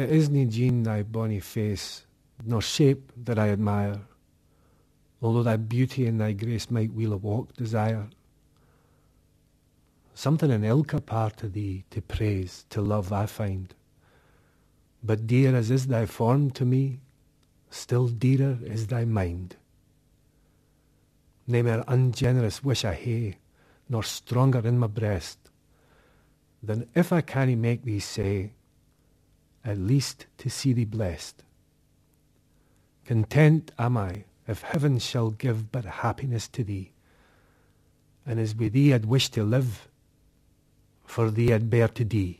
It isna Jean thy bonny face, nor shape that I admire, although thy beauty and thy grace might weel a walk desire. Something in ilka part of thee to praise, to love I find. But dear as is thy form to me, still dearer is thy mind. Nae more ungenerous wish I hae, nor stronger in my breast, than if I canna make thee say, at least to see thee blessed. Content am I if heaven shall give but happiness to thee, and as with thee I'd wish to live, for thee I'd bear to die.